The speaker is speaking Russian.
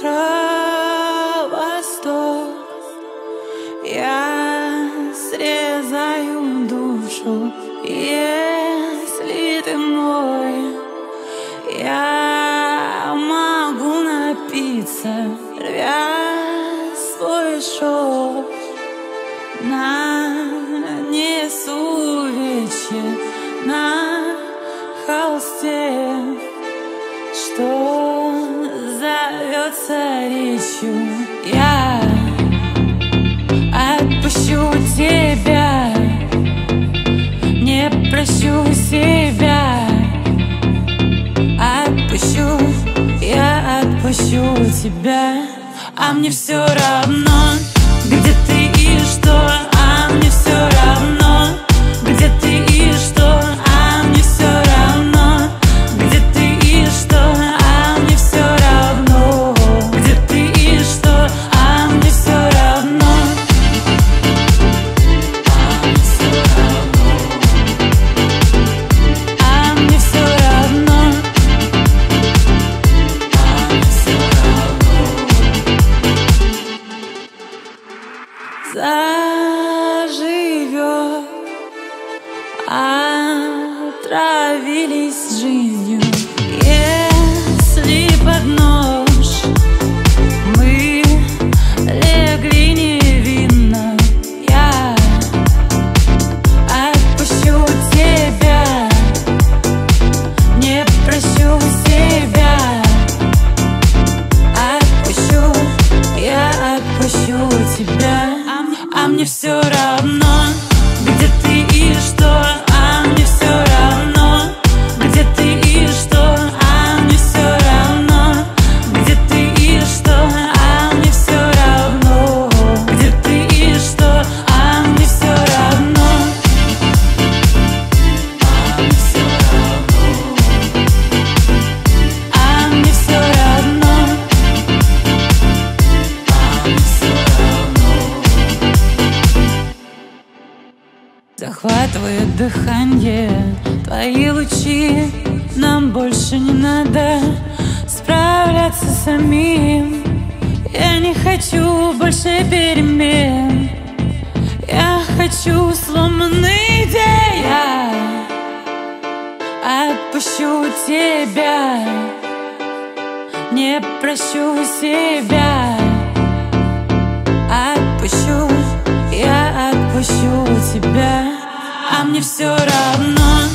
кровосток. Я срезаю душу, если ты мой. Я могу напиться, рвя свой шов. Нанесу вечер на холсте речью. Я отпущу тебя. Не прощу себя. Отпущу, я отпущу тебя. А мне все равно, где ты Отравились жизнью. Если под нож Мы легли невинно Я отпущу тебя. Не прощу себя. Отпущу, я отпущу тебя. А мне, все равно, Захватывает дыхание. Твои лучи Нам больше не надо Справляться самим. Я не хочу больше перемен. Я хочу сломанный день. Я отпущу тебя. Не прощу себя. Отпущу, я отпущу тебя а мне все равно.